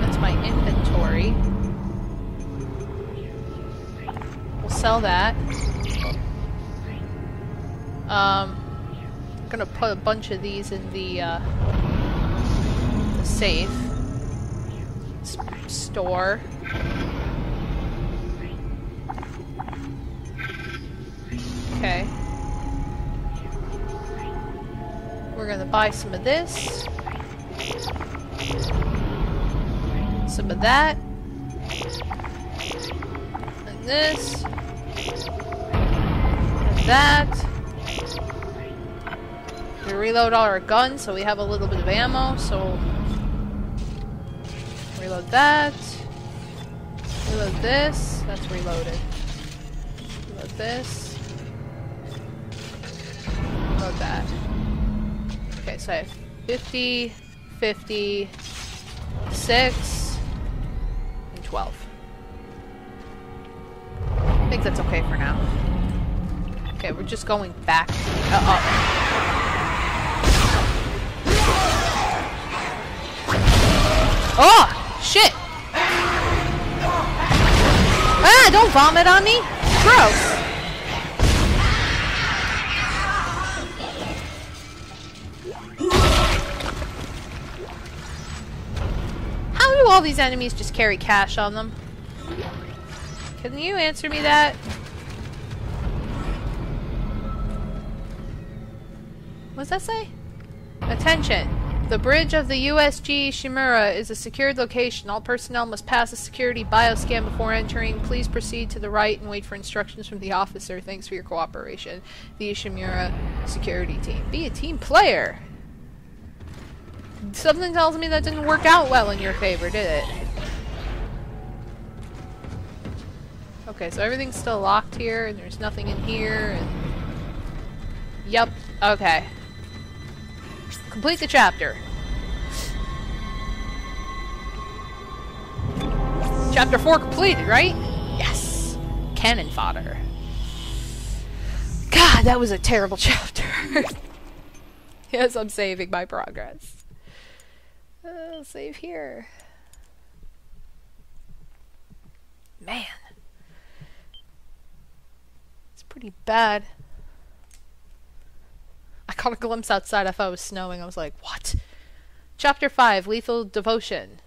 That's my inventory. We'll sell that. Um, I'm gonna put a bunch of these in the, uh, the safe. S store. Okay. We're gonna buy some of this. Some of that. And this. And that. We reload all our guns so we have a little bit of ammo, so reload that. Reload this. That's reloaded. Reload this. Reload that. Okay, so I have 50, 50, 6, and 12. I think that's okay for now. Okay, we're just going back. Uh, up. Oh! Shit! Ah! Don't vomit on me! Gross! All these enemies just carry cash on them? Can you answer me that? What does that say? Attention! The bridge of the USG Ishimura is a secured location. All personnel must pass a security bioscan before entering. Please proceed to the right and wait for instructions from the officer. Thanks for your cooperation. The Ishimura security team. Be a team player! Something tells me that didn't work out well in your favor, did it? Okay, so everything's still locked here, and there's nothing in here, and... Yep, okay. Complete the chapter. Chapter 4 completed, right? Yes! Cannon fodder. God, that was a terrible chapter. yes, I'm saving my progress. Uh, save here. Man. It's pretty bad. I caught a glimpse outside. I thought it was snowing. I was like, what? Chapter 5 Lethal Devotion.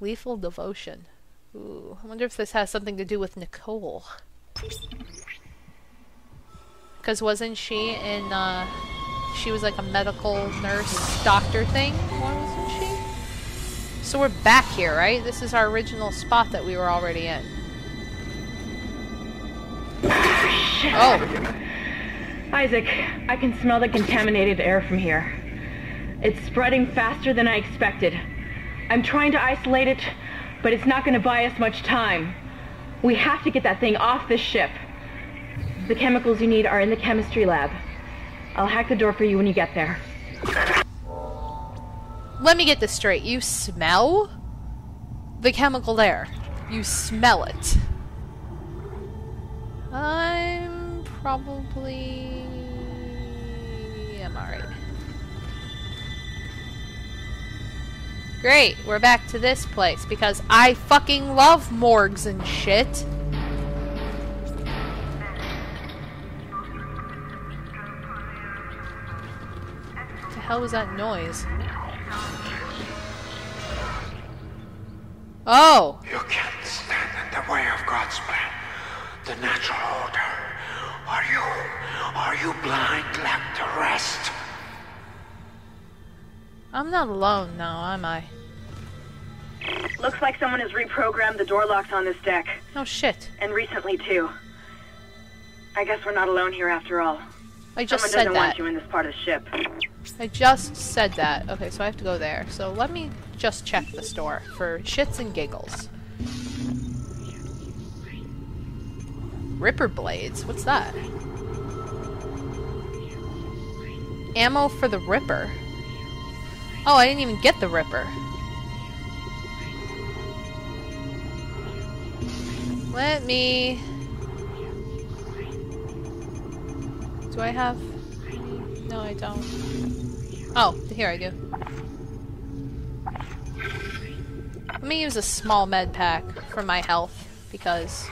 Lethal Devotion. Ooh, I wonder if this has something to do with Nicole. Because wasn't she in, uh, she was like a medical nurse doctor thing, wasn't she? So we're back here, right? This is our original spot that we were already in. Oh. Isaac, I can smell the contaminated air from here. It's spreading faster than I expected. I'm trying to isolate it, but it's not going to buy us much time. We have to get that thing off this ship. The chemicals you need are in the chemistry lab. I'll hack the door for you when you get there. Let me get this straight. You smell the chemical there. You smell it. I'm probably... I'm alright. Great, we're back to this place because I fucking love morgues and shit. Hell was that noise? Oh! You can't stand in the way of God's plan, the natural order. Are you, are you blind like the rest? I'm not alone now, am I? Looks like someone has reprogrammed the door locks on this deck. Oh shit. And recently, too. I guess we're not alone here after all. I just Someone said doesn't that. want you in this part of the ship. I just said that. Okay, so I have to go there. So let me just check the store for shits and giggles. Ripper blades? What's that? Ammo for the Ripper. Oh, I didn't even get the Ripper. Let me... Do I have... No, I don't. Oh, here I go. Let me use a small med pack for my health because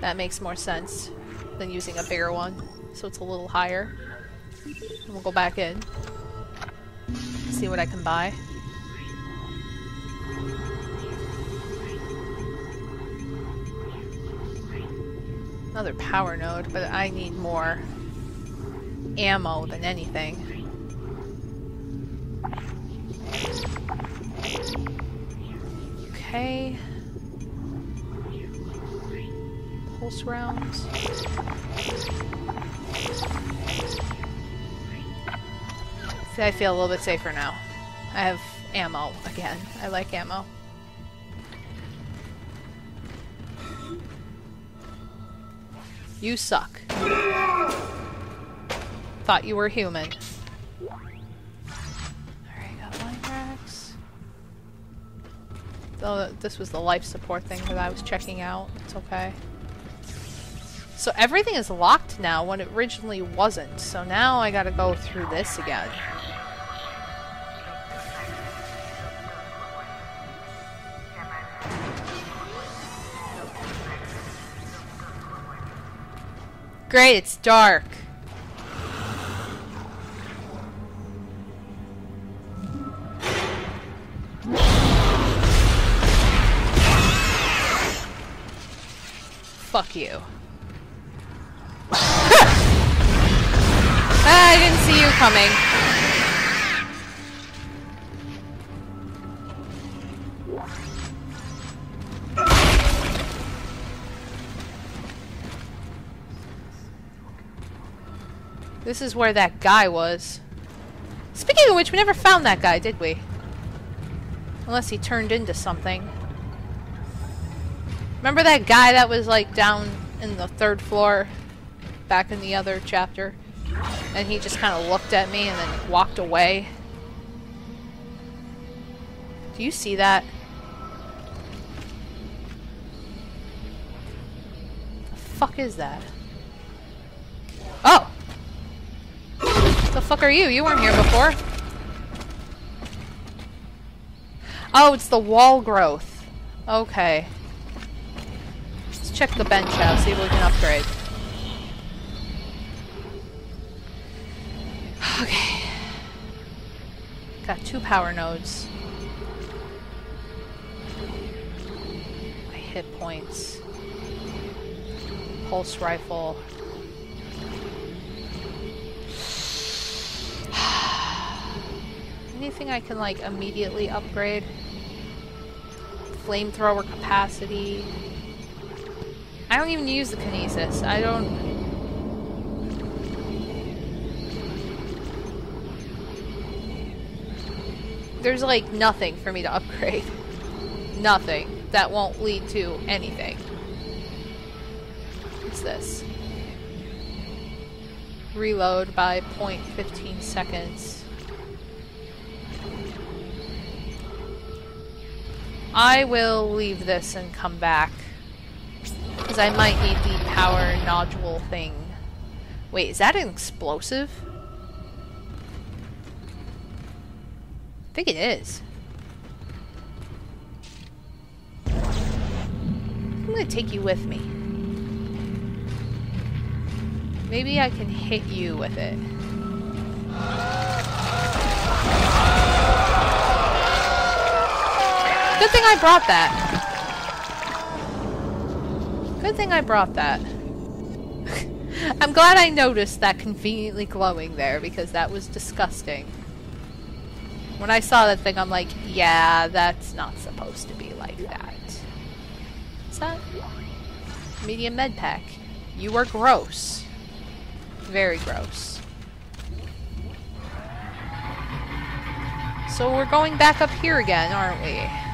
that makes more sense than using a bigger one. So it's a little higher. And we'll go back in. See what I can buy. Another power node, but I need more ammo than anything. Okay. Pulse rounds. See, I feel a little bit safer now. I have ammo again. I like ammo. You suck. Thought you were human. Though this was the life support thing that I was checking out. It's okay. So everything is locked now when it originally wasn't. So now I gotta go through this again. Great, it's dark. Fuck you. Ah, I didn't see you coming. This is where that guy was. Speaking of which, we never found that guy, did we? Unless he turned into something. Remember that guy that was like down in the third floor back in the other chapter? And he just kind of looked at me and then walked away. Do you see that? The fuck is that? Oh! The fuck are you? You weren't here before. Oh, it's the wall growth. Okay. Check the bench out, see if we can upgrade. Okay. Got two power nodes. My hit points. Pulse rifle. Anything I can like immediately upgrade? Flamethrower capacity. I don't even use the kinesis. I don't there's like nothing for me to upgrade. Nothing. That won't lead to anything. What's this? Reload by 0.15 seconds. I will leave this and come back. Because I might need the power nodule thing. Wait, is that an explosive? I think it is. I'm gonna take you with me. Maybe I can hit you with it. Good thing I brought that. Good thing I brought that. I'm glad I noticed that conveniently glowing there because that was disgusting. When I saw that thing, I'm like, yeah, that's not supposed to be like that. What's that? Medium med pack. You are gross. Very gross. So we're going back up here again, aren't we?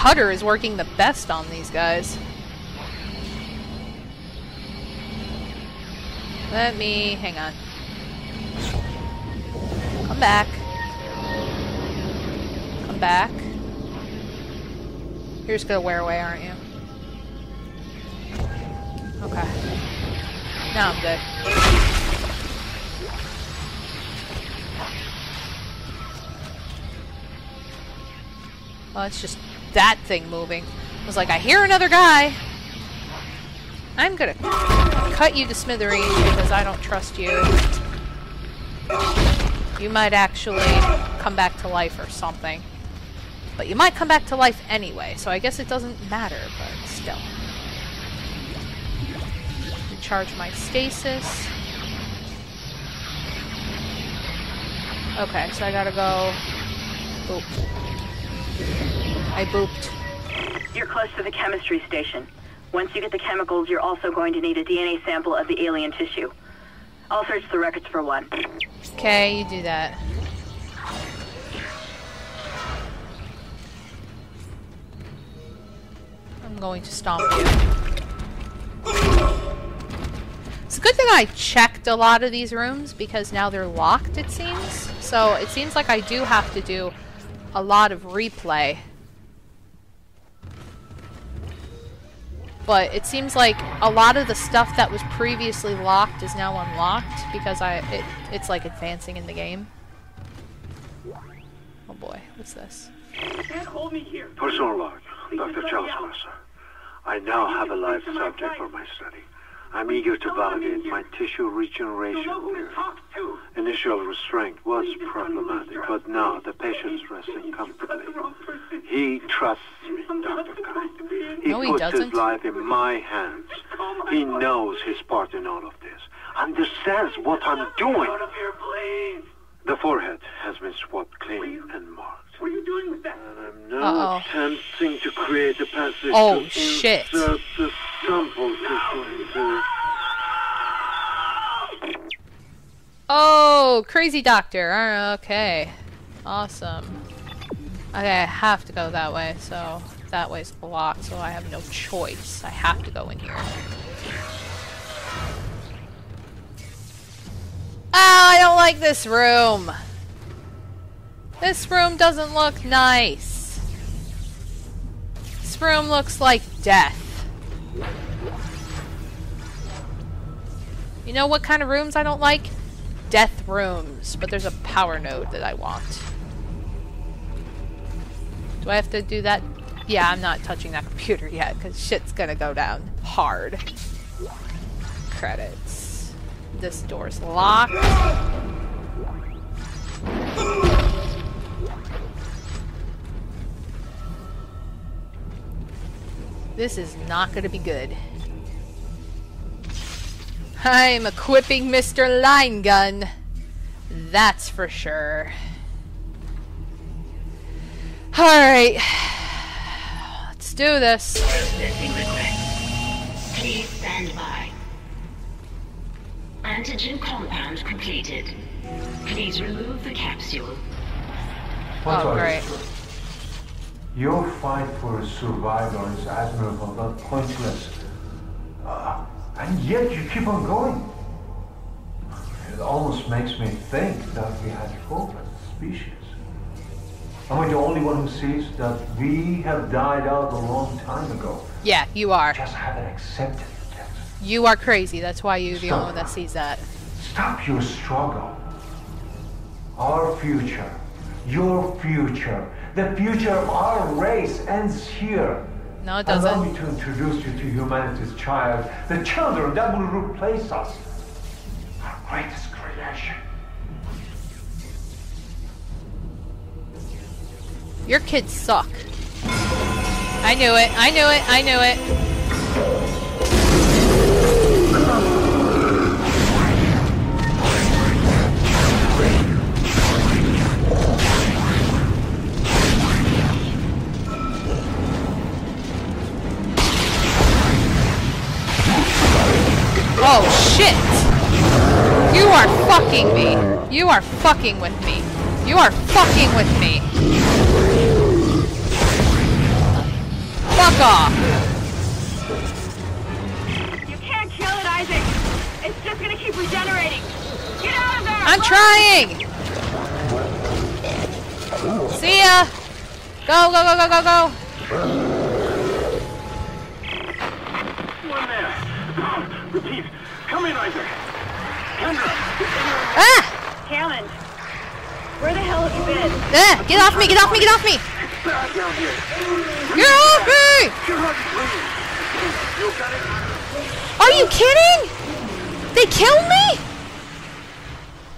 Cutter is working the best on these guys. Let me... hang on. Come back. Come back. You're just gonna wear away, aren't you? Okay. Now I'm good. Well, it's just that thing moving. I was like, I hear another guy. I'm gonna cut you to smithereens because I don't trust you. You might actually come back to life or something. But you might come back to life anyway, so I guess it doesn't matter, but still. Recharge my stasis. Okay, so I gotta go... Boop. I booped. You're close to the chemistry station. Once you get the chemicals, you're also going to need a DNA sample of the alien tissue. I'll search the records for one. Okay, you do that. I'm going to stomp you. It's a good thing I checked a lot of these rooms because now they're locked, it seems. So it seems like I do have to do a lot of replay. But it seems like a lot of the stuff that was previously locked is now unlocked because I it, it's like advancing in the game. Oh boy, what's this? Can't hold me here. Personal log, Dr. Challus Mercer. I now have a live subject for my study. I'm eager to validate my tissue regeneration theory. Initial restraint was problematic, but now the patient's resting comfortably. He trusts me, Dr. Kind. He No, he puts doesn't. his life in my hands. He knows his part in all of this. Understands what I'm doing. The forehead has been swabbed clean and marked. What are you doing with that? And I'm now Uh-oh. attempting to create a passage Oh, to shit. insert the sample tissue into... Oh, crazy doctor. Okay. Awesome. Okay, I have to go that way, so that way's blocked, so I have no choice. I have to go in here. Oh, I don't like this room. This room doesn't look nice. This room looks like death. You know what kind of rooms I don't like? Death rooms. But there's a power node that I want. Do I have to do that? Yeah, I'm not touching that computer yet, because shit's gonna go down hard. Credits. This door's locked. This is not gonna be good. I'm equipping Mr. Line Gun. That's for sure. Alright. Let's do this. Processing request. Please stand by. Antigen compound completed. Please remove the capsule. What Oh, great. You? Your fight for survival is admirable but pointless. Uh, and yet you keep on going. It almost makes me think that we had hope as a species. Am I the only one who sees that we have died out a long time ago? Yeah, you are. Just haven't accepted it yet. You are crazy. That's why you're the only one that sees that. Stop your struggle. Our future, your future, the future of our race ends here. No, it Allow doesn't. me to introduce you to humanity's child, the children that will replace us. Our greatest creation. Your kids suck. I knew it. I knew it. I knew it. Are fucking me. You are fucking with me. You are fucking with me. Fuck off. You can't kill it, Isaac! It's just gonna keep regenerating. Get out of there! I'm trying! See ya! Go, go, go, go, go, go! One there. Repeat. Come in, Isaac. Ah! Hammond, where the hell have you been? Ah! Get off me, get off me, get off me! Bad down here. Get off me! You're not breathe. You? Are you kidding? They killed me?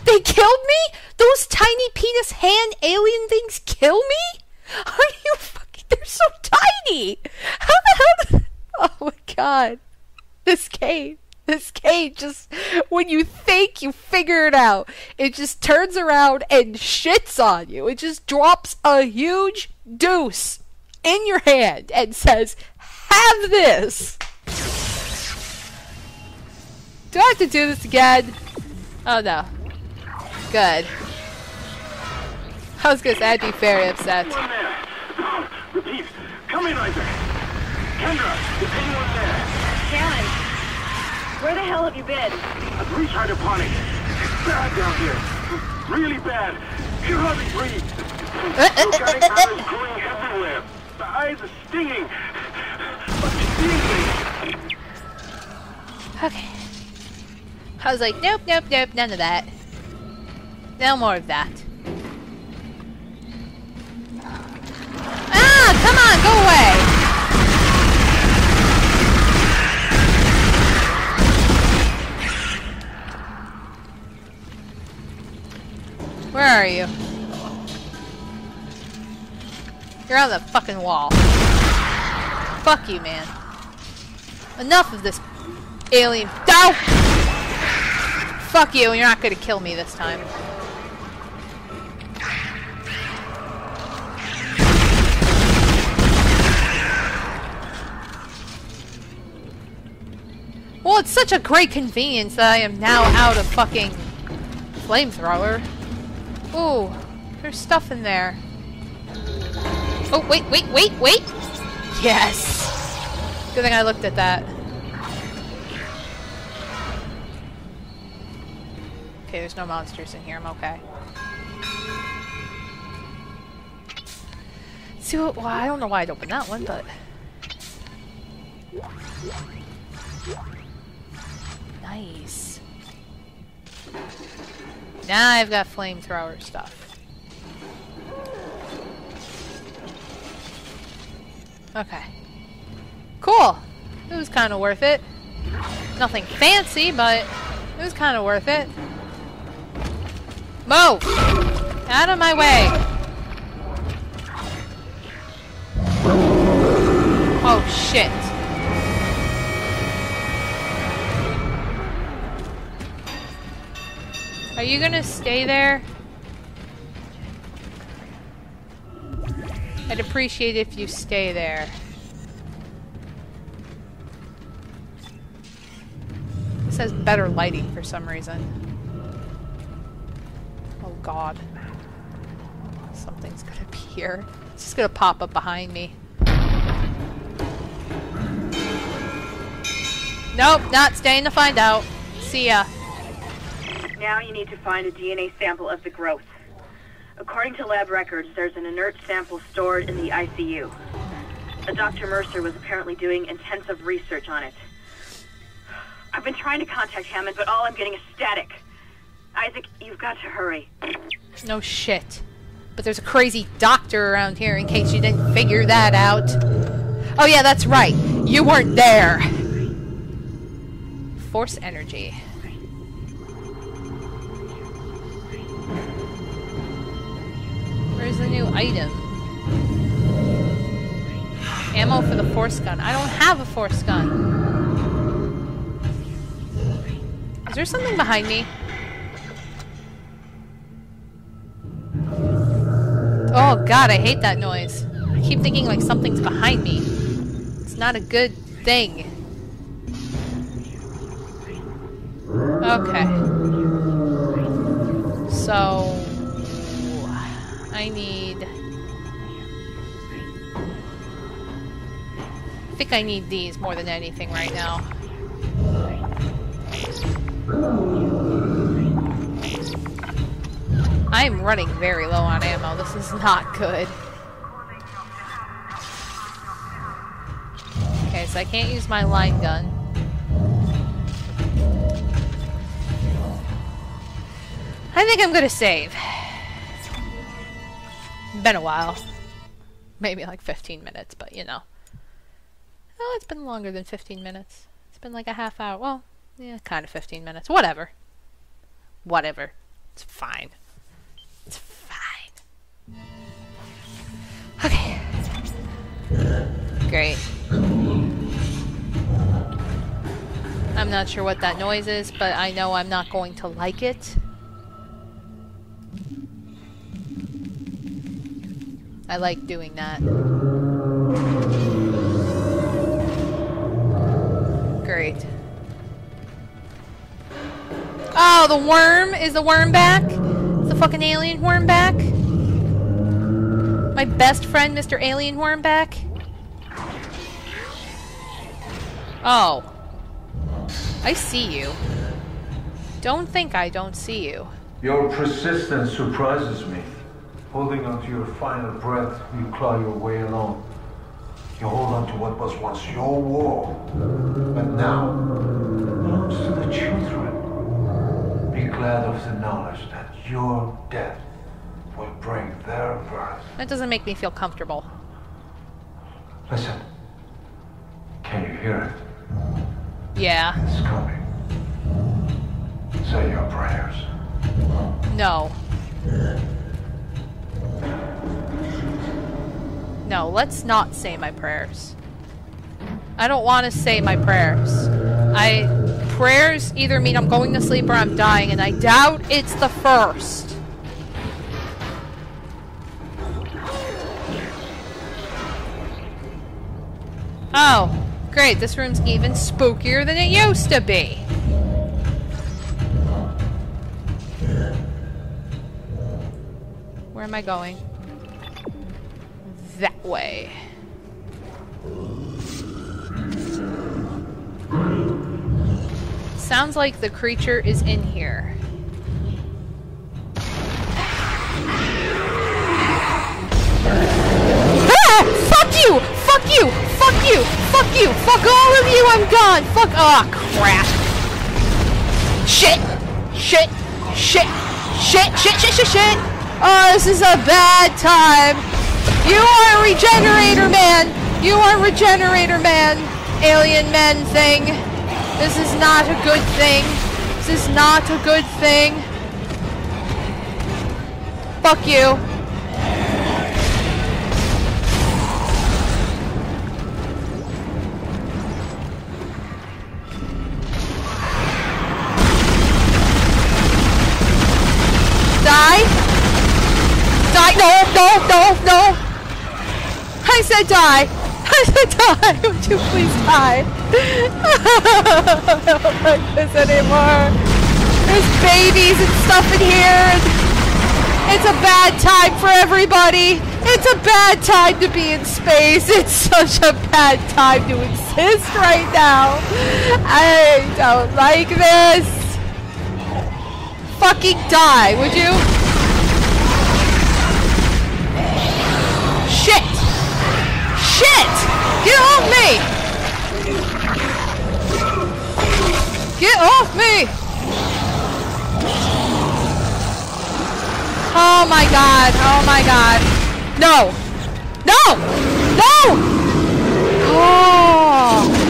They killed me? Those tiny penis hand alien things kill me? Are you fucking... They're so tiny! How the hell... Oh my god. This game. This game just... When you think you figure it out, it just turns around and shits on you. It just drops a huge deuce in your hand and says, have this! Do I have to do this again? Oh no. Good. I was gonna say I'd be very upset. Repeat. Come in, Isaac. Kendra, is anyone there? Hammond, where the hell have you been? I've reached It's Bad down here. Really bad. You hardly breathe. Organic matter growing everywhere. The eyes are stinging. Stinging. Okay. I was like, nope, nope, nope, none of that. No more of that. Ah, come on, go away! Where are you? You're on the fucking wall. Fuck you, man. Enough of this alien. Ow! Fuck you, you're not gonna kill me this time. Well, it's such a great convenience that I am now out of fucking flamethrower. Ooh, there's stuff in there. Oh, wait, wait, wait, wait! Yes! Good thing I looked at that. Okay, there's no monsters in here. I'm okay. See what? Well, I don't know why I'd open that one, but nice. Now I've got flamethrower stuff. Okay. Cool. It was kind of worth it. Nothing fancy, but it was kind of worth it. Move! Out of my way! Oh shit. Are you gonna stay there? I'd appreciate if you stay there. This has better lighting for some reason. Oh god. Something's gonna be here. It's just gonna pop up behind me. Nope, not staying to find out. See ya. Now you need to find a DNA sample of the growth. According to lab records, there's an inert sample stored in the ICU. A Dr. Mercer was apparently doing intensive research on it. I've been trying to contact Hammond, but all I'm getting is static. Isaac, you've got to hurry. No shit. But there's a crazy doctor around here in case you didn't figure that out. Oh yeah, that's right. You weren't there. Force energy. Where's the new item? Ammo for the force gun. I don't have a force gun. Is there something behind me? Oh god, I hate that noise. I keep thinking like something's behind me. It's not a good thing. Okay. So... I need... I think I need these more than anything right now. I am running very low on ammo. This is not good. Okay, so I can't use my line gun. I think I'm gonna save. Been a while. Maybe like 15 minutes, but you know. Oh, it's been longer than 15 minutes. It's been like a half hour. Well, yeah, kind of 15 minutes. Whatever. Whatever. It's fine. It's fine. Okay. Great. I'm not sure what that noise is, but I know I'm not going to like it. I like doing that. Great. Oh, the worm? Is the worm back? Is the fucking alien worm back? My best friend, Mr. Alien Worm, back? Oh. I see you. Don't think I don't see you. Your persistence surprises me. Holding on to your final breath, you claw your way along. You hold on to what was once your war, but now belongs to the children. Be glad of the knowledge that your death will bring their birth. That doesn't make me feel comfortable. Listen. Can you hear it? Yeah. It's coming. Say your prayers. No. No, let's not say my prayers. I don't want to say my prayers. I prayers either mean I'm going to sleep or I'm dying, and I doubt it's the first. Oh, great. This room's even spookier than it used to be. Where am I going? That way. Sounds like the creature is in here. Ah! Fuck you! Fuck you! Fuck you! Fuck you! Fuck all of you! I'm gone! Fuck! Oh crap! Shit! Shit! Shit! Shit! Shit! Shit! Shit! Shit! Oh, this is a bad time! You are Regenerator Man! You are Regenerator Man! Alien men thing! This is not a good thing! This is not a good thing! Fuck you! Die! Die! No! No! No! No! I said die! I said die! Would you please die? I don't like this anymore. There's babies and stuff in here. It's a bad time for everybody. It's a bad time to be in space. It's such a bad time to exist right now. I don't like this. Fucking die, would you? Get off me! Get off me! Oh my god, oh my god. No! No! No! Oh!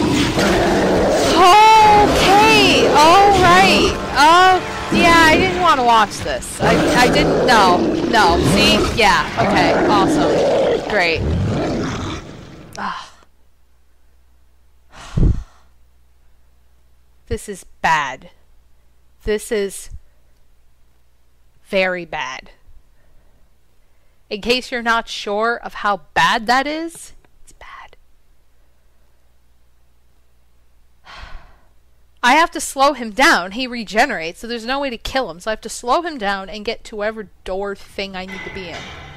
Okay, alright. Oh, uh, yeah, I didn't want to watch this. I, I didn't, no, no. See? Yeah, okay, awesome. Great. This is bad. This is very bad. In case you're not sure of how bad that is, it's bad. I have to slow him down. He regenerates, so there's no way to kill him. So I have to slow him down and get to whatever door thing I need to be in.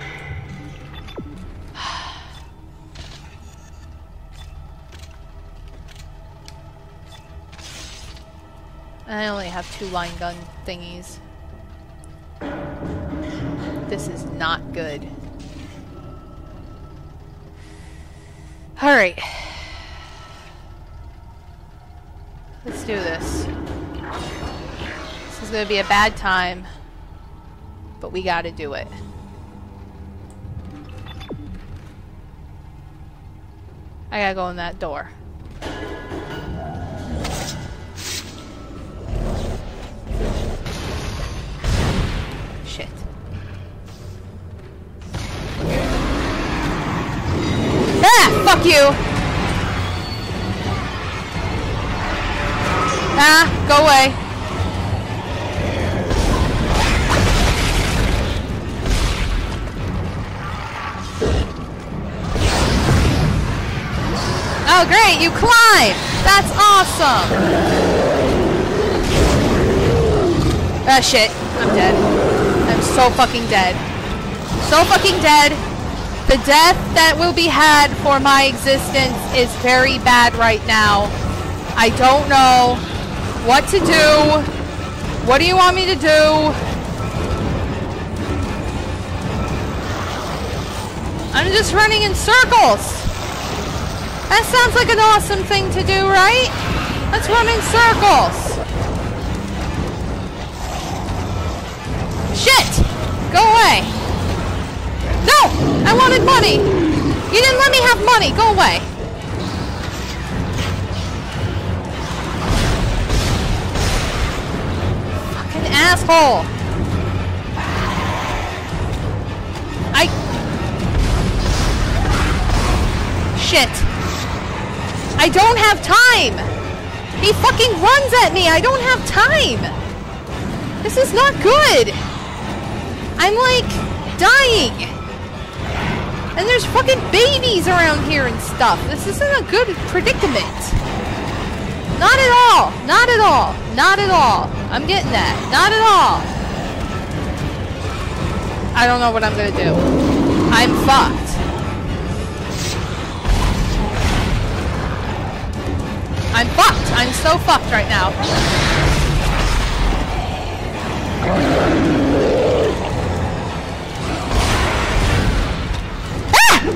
I only have two line gun thingies. This is not good. Alright. Let's do this. This is gonna be a bad time, but we gotta do it. I gotta go in that door. Ah! You! Ah! Go away. Oh, great! You climb! That's awesome! Ah, shit. I'm dead. I'm so fucking dead. So fucking dead. The death that will be had for my existence is very bad right now. I don't know what to do. What do you want me to do? I'm just running in circles. That sounds like an awesome thing to do, right? Let's run in circles. Shit! Go away. No! I wanted money! You didn't let me have money! Go away! Fucking asshole! I... Shit. I don't have time! He fucking runs at me! I don't have time! This is not good! I'm like dying! And there's fucking babies around here and stuff. This isn't a good predicament. Not at all. Not at all. Not at all. I'm getting that. Not at all. I don't know what I'm gonna do. I'm fucked. I'm fucked. I'm so fucked right now.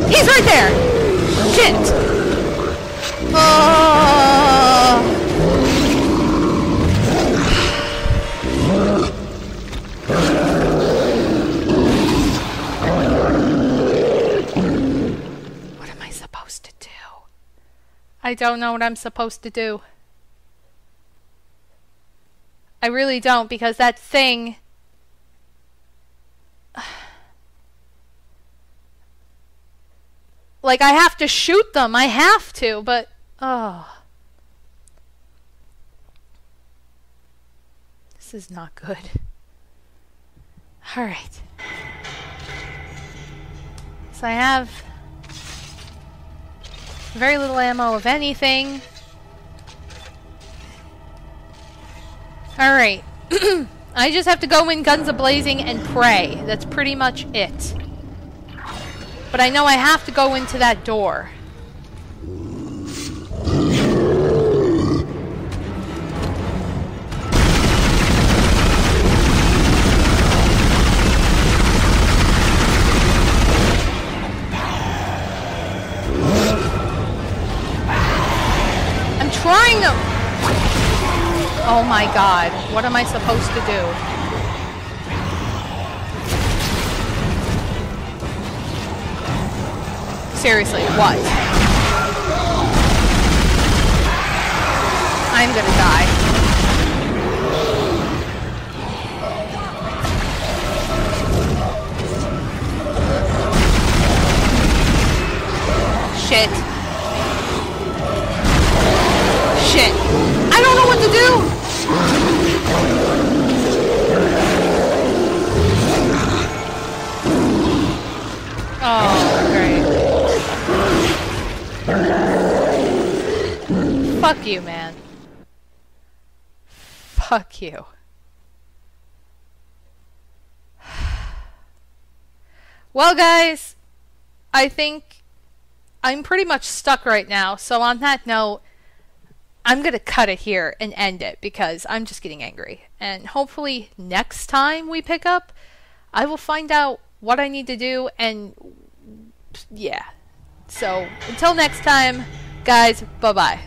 He's right there! Shit! Oh. What am I supposed to do? I don't know what I'm supposed to do. I really don't because that thing Like, I have to shoot them. I have to, but. Oh. This is not good. Alright. So I have. Very little ammo of anything. Alright. I just have to go in guns a-blazing and pray. That's pretty much it. But I know I have to go into that door. I'm trying to... Oh my god. What am I supposed to do? Seriously, what? I'm gonna die. Well, guys, I think I'm pretty much stuck right now. So on that note, I'm going to cut it here and end it because I'm just getting angry. And hopefully, next time we pick up, I will find out what I need to do. And yeah. So, until next time, guys, bye bye.